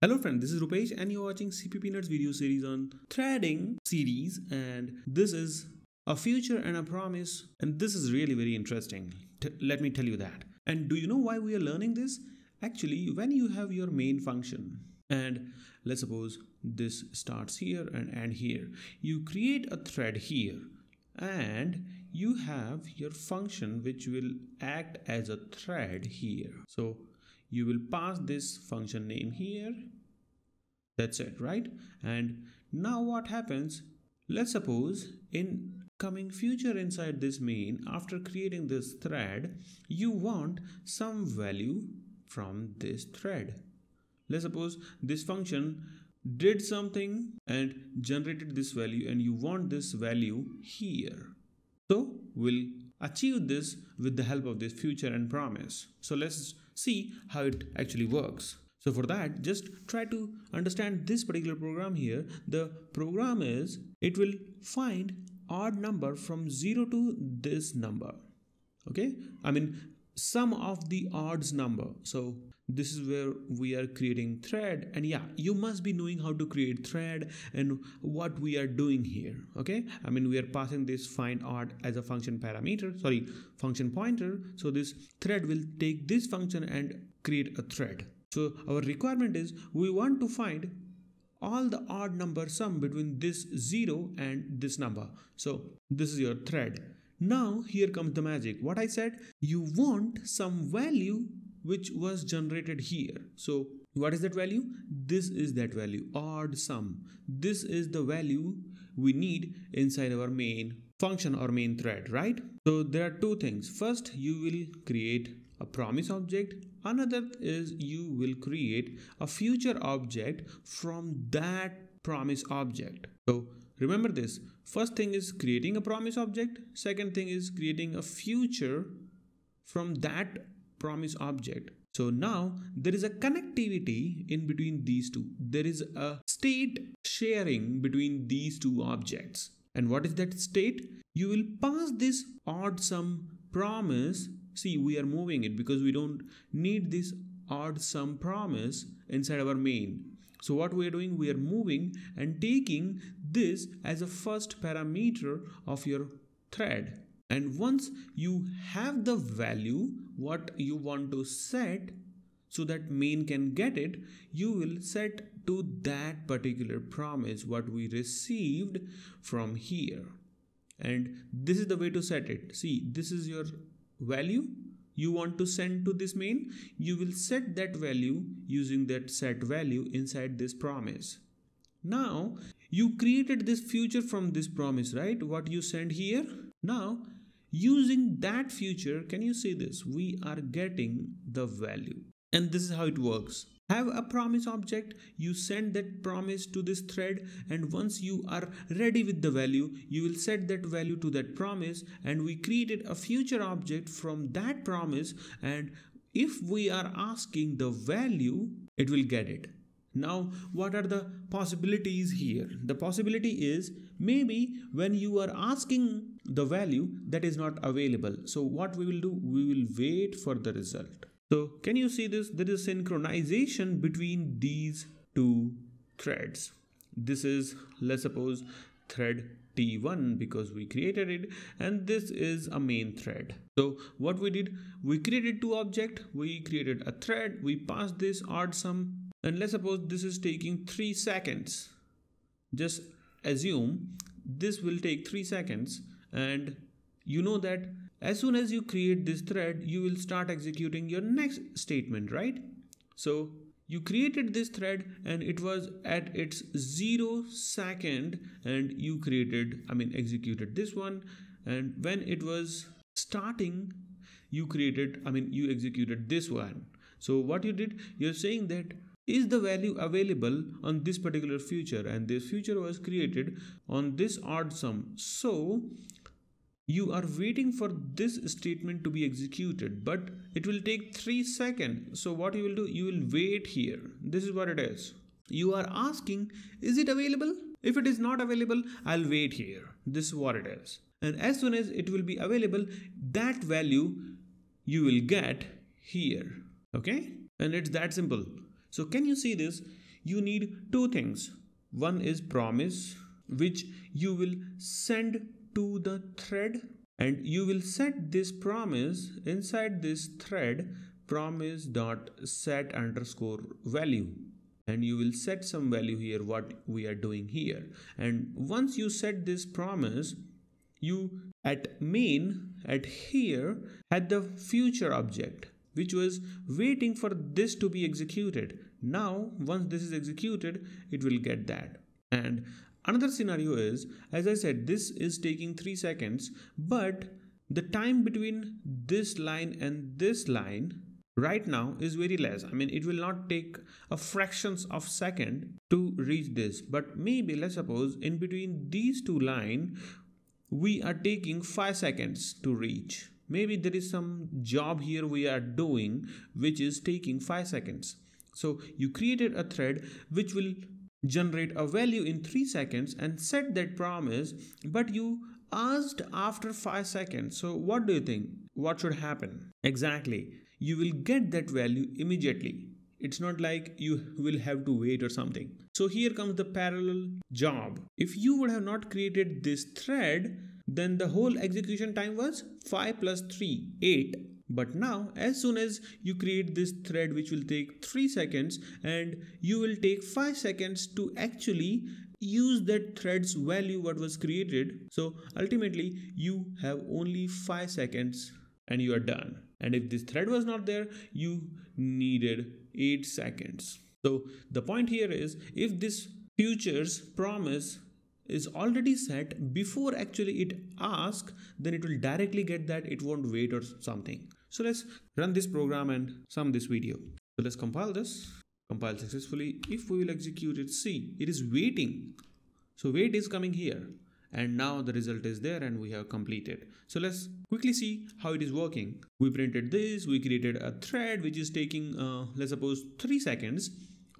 Hello friend, this is Rupesh and you're watching CppNuts video series on threading series and this is a future and a promise and this is really very interesting. T let me tell you that. And do you know why we are learning this? Actually, when you have your main function and let's suppose this starts here and end here, you create a thread here and you have your function which will act as a thread here. So you will pass this function name here. That's it right? And now what happens? Let's suppose in coming future inside this main after creating this thread you want some value from this thread. Let's suppose this function did something and generated this value and you want this value here so we'll achieve this with the help of this future and promise so let's see how it actually works. So for that, just try to understand this particular program here. The program is, it will find odd number from 0 to this number. Okay, I mean sum of the odds number. So this is where we are creating thread. And yeah you must be knowing how to create thread and what we are doing here okay? I mean we are passing this find odd as a function parameter sorry function pointer. So this thread will take this function and create a thread. So our requirement is we want to find all the odd number sum between this 0 and this number. So this is your thread now here comes the magic what i said you want some value which was generated here. So what is that value? This is that value, odd sum. This is the value we need inside our main function or main thread, right? So there are two things. First, you will create a promise object. Another is you will create a future object from that promise object. So remember this. First thing is creating a promise object. Second thing is creating a future from that promise object. So now there is a connectivity in between these two. There is a state sharing between these two objects. And what is that state? You will pass this odd sum promise. See, we are moving it because we don't need this odd sum promise inside our main. So what we are doing, we are moving and taking this as a first parameter of your thread. And once you have the value what you want to set so that main can get it you will set to that particular promise what we received from here. And this is the way to set it. See this is your value you want to send to this main you will set that value using that set value inside this promise now you created this future from this promise right what you send here now Using that future, can you see this? We are getting the value. And this is how it works. Have a promise object, you send that promise to this thread and once you are ready with the value, you will set that value to that promise and we created a future object from that promise and if we are asking the value, it will get it. Now, what are the possibilities here? The possibility is maybe when you are asking the value that is not available. So what we will do, we will wait for the result. So can you see this? There is synchronization between these two threads. This is, let's suppose, thread T1 because we created it and this is a main thread. So what we did, we created two object, we created a thread, we passed this odd sum and let's suppose this is taking three seconds. Just assume this will take three seconds and you know that as soon as you create this thread you will start executing your next statement right? So you created this thread and it was at its zero second and you created i mean executed this one. And when it was starting you created i mean you executed this one. So what you did you're saying that is the value available on this particular future? And this future was created on this odd sum. So you are waiting for this statement to be executed but it will take 3 seconds. So what you will do you will wait here. This is what it is. You are asking is it available? If it is not available i'll wait here. This is what it is. And as soon as it will be available that value you will get here. Okay? And it's that simple. So can you see this? You need two things. One is promise which you will send to the thread and you will set this promise inside this thread promise dot set underscore value. And you will set some value here what we are doing here. And once you set this promise you at main at here had the future object which was waiting for this to be executed. Now once this is executed it will get that. And another scenario is as i said this is taking 3 seconds but the time between this line and this line right now is very less. I mean it will not take a fractions of second to reach this. But maybe let's suppose in between these two line we are taking 5 seconds to reach. Maybe there is some job here we are doing which is taking 5 seconds. So you created a thread which will generate a value in 3 seconds and set that promise but you asked after 5 seconds. So what do you think? What should happen? Exactly. You will get that value immediately. It's not like you will have to wait or something. So here comes the parallel job. If you would have not created this thread then the whole execution time was 5 plus 3 8 but now as soon as you create this thread which will take 3 seconds and you will take 5 seconds to actually use that thread's value what was created so ultimately you have only 5 seconds and you are done. And if this thread was not there you needed 8 seconds. So the point here is if this futures promise is already set before actually it asks then it will directly get that it won't wait or something so let's run this program and sum this video. So let's compile this. Compile successfully. If we will execute it see it is waiting. So wait is coming here. And now the result is there and we have completed. So let's quickly see how it is working. We printed this. We created a thread which is taking uh, let's suppose three seconds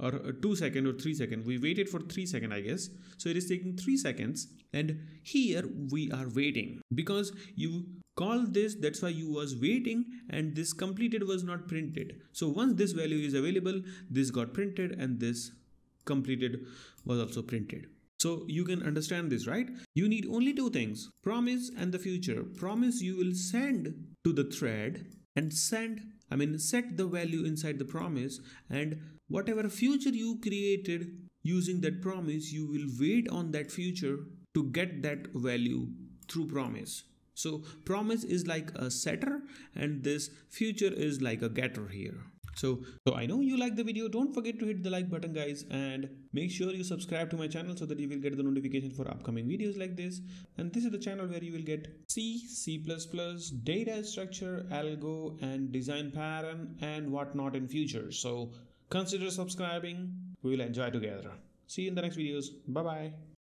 or uh, two second or three second. We waited for three second i guess. So it is taking three seconds and here we are waiting. Because you call this that's why you was waiting and this completed was not printed. So once this value is available this got printed and this completed was also printed. So you can understand this, right? You need only two things promise and the future. Promise you will send to the thread and send, I mean, set the value inside the promise, and whatever future you created using that promise, you will wait on that future to get that value through promise. So, promise is like a setter, and this future is like a getter here. So so i know you like the video. Don't forget to hit the like button guys and make sure you subscribe to my channel so that you will get the notification for upcoming videos like this. And this is the channel where you will get c c++ data structure algo and design pattern and whatnot in future. So consider subscribing. We will enjoy together. See you in the next videos. Bye bye